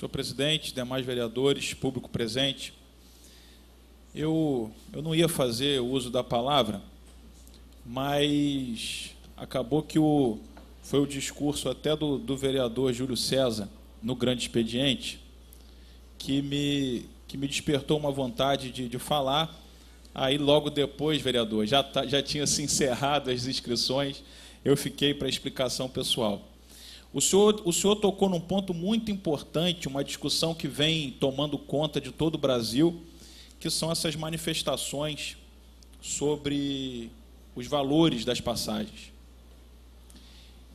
senhor presidente, demais vereadores, público presente. Eu, eu não ia fazer o uso da palavra, mas acabou que o, foi o discurso até do, do vereador Júlio César, no grande expediente, que me, que me despertou uma vontade de, de falar. Aí, logo depois, vereador, já, tá, já tinha se encerrado as inscrições, eu fiquei para explicação pessoal. O senhor, o senhor tocou num ponto muito importante, uma discussão que vem tomando conta de todo o Brasil, que são essas manifestações sobre os valores das passagens.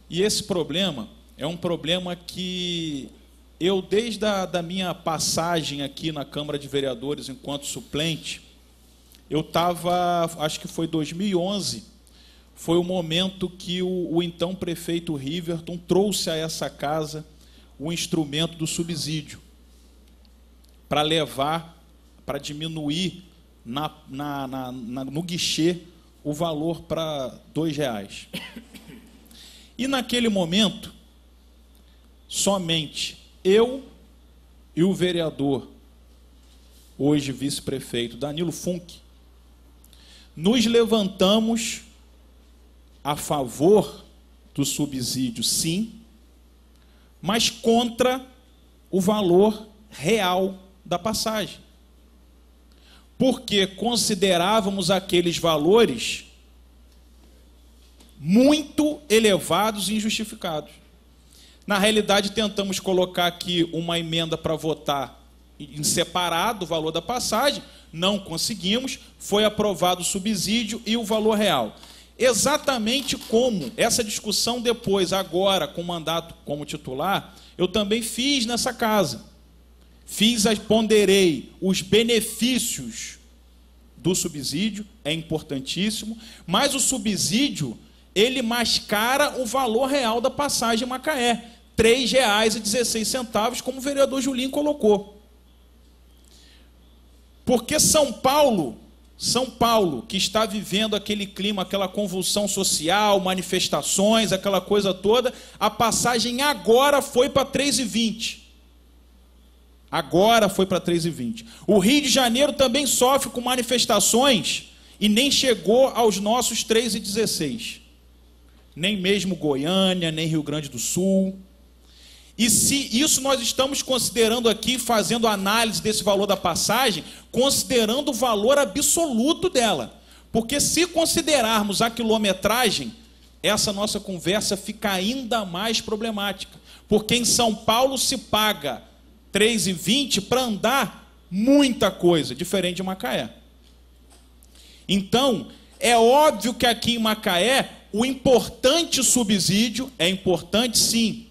E esse problema é um problema que eu, desde a da minha passagem aqui na Câmara de Vereadores enquanto suplente, eu estava, acho que foi 2011, foi o momento que o, o então prefeito Riverton trouxe a essa casa o instrumento do subsídio para levar, para diminuir na, na, na, no guichê o valor para dois reais. E naquele momento, somente eu e o vereador, hoje vice-prefeito Danilo Funk, nos levantamos a favor do subsídio, sim, mas contra o valor real da passagem. Porque considerávamos aqueles valores muito elevados e injustificados. Na realidade, tentamos colocar aqui uma emenda para votar em separado o valor da passagem, não conseguimos, foi aprovado o subsídio e o valor real. Exatamente como essa discussão depois, agora, com mandato como titular, eu também fiz nessa casa. Fiz, ponderei os benefícios do subsídio, é importantíssimo, mas o subsídio, ele mascara o valor real da passagem Macaé. R$ 3,16, como o vereador Julinho colocou. Porque São Paulo são Paulo, que está vivendo aquele clima, aquela convulsão social, manifestações, aquela coisa toda, a passagem agora foi para 3,20. Agora foi para 3,20. O Rio de Janeiro também sofre com manifestações e nem chegou aos nossos 3,16. Nem mesmo Goiânia, nem Rio Grande do Sul. E se isso nós estamos considerando aqui, fazendo análise desse valor da passagem, considerando o valor absoluto dela. Porque se considerarmos a quilometragem, essa nossa conversa fica ainda mais problemática. Porque em São Paulo se paga 3,20 para andar muita coisa, diferente de Macaé. Então, é óbvio que aqui em Macaé, o importante subsídio, é importante sim,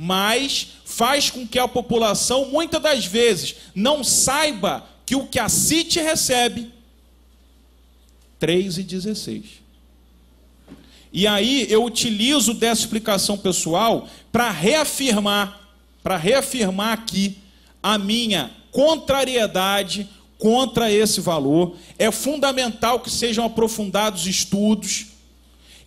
mas faz com que a população, muitas das vezes, não saiba que o que a CIT recebe, 3,16. E aí eu utilizo dessa explicação pessoal para reafirmar, para reafirmar aqui a minha contrariedade contra esse valor. É fundamental que sejam aprofundados estudos.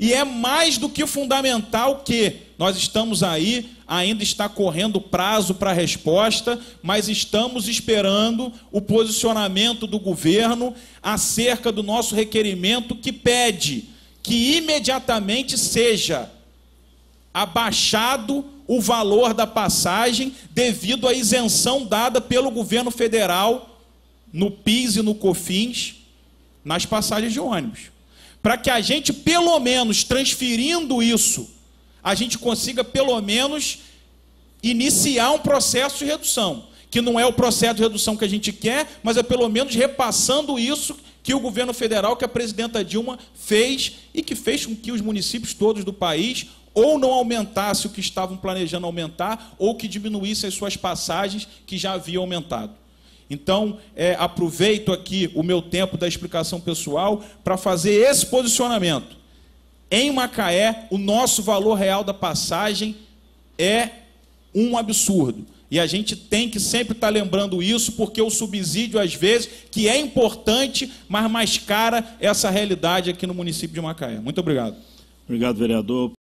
E é mais do que fundamental que nós estamos aí ainda está correndo prazo para resposta, mas estamos esperando o posicionamento do governo acerca do nosso requerimento que pede que imediatamente seja abaixado o valor da passagem devido à isenção dada pelo governo federal no PIS e no COFINS nas passagens de ônibus. Para que a gente, pelo menos transferindo isso a gente consiga, pelo menos, iniciar um processo de redução. Que não é o processo de redução que a gente quer, mas é pelo menos repassando isso que o governo federal, que a presidenta Dilma fez e que fez com que os municípios todos do país ou não aumentassem o que estavam planejando aumentar, ou que diminuíssem as suas passagens que já haviam aumentado. Então, é, aproveito aqui o meu tempo da explicação pessoal para fazer esse posicionamento em Macaé, o nosso valor real da passagem é um absurdo. E a gente tem que sempre estar lembrando isso, porque o subsídio, às vezes, que é importante, mas mais cara essa realidade aqui no município de Macaé. Muito obrigado. Obrigado, vereador.